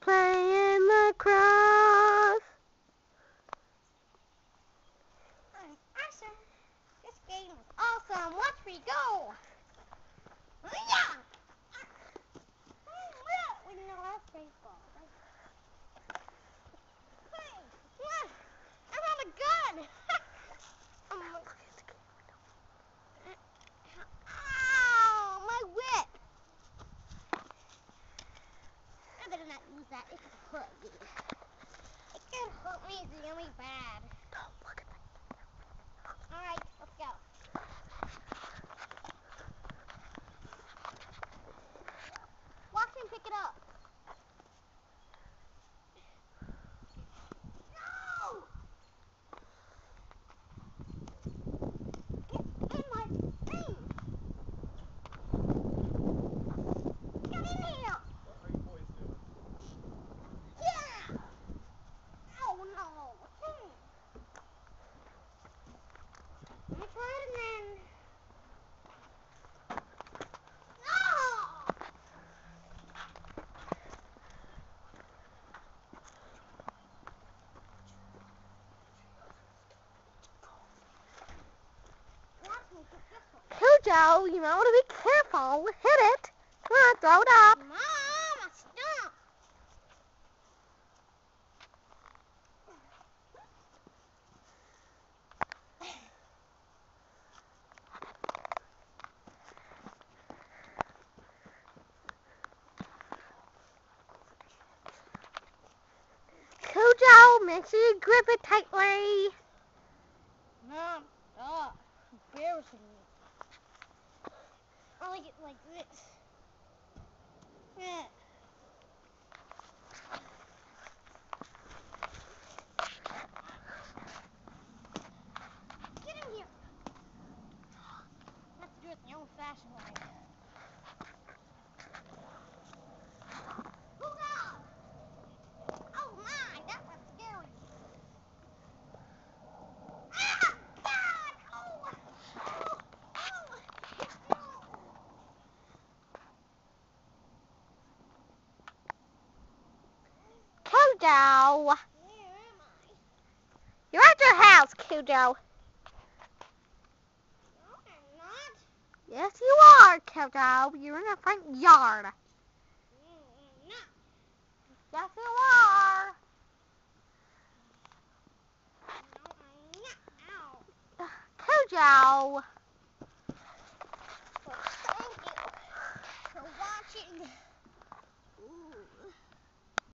Playing lacrosse. Awesome. This game is awesome. Watch me go. Yeah. We know that's baseball. Me really bad. Don't look at me. Alright, let's go. Watch him pick it up. No! Get in my thing! Get in here! What are you boys doing? Yeah! Oh no! Hmm. Let me try it again. No! Watch me get this Cujo, you know to be careful. Hit it. Come on, throw it up. Mom, stop! Cujo, make sure you grip it tightly. Mom, stop. Embarrassing me. I like it like this. Yeah. Get in here. Let's do it the old-fashioned way. I? you're at your house, Cujo. No, I'm not. Yes, you are, Cujo. You're in the front yard. No. Yes, you are. No, I'm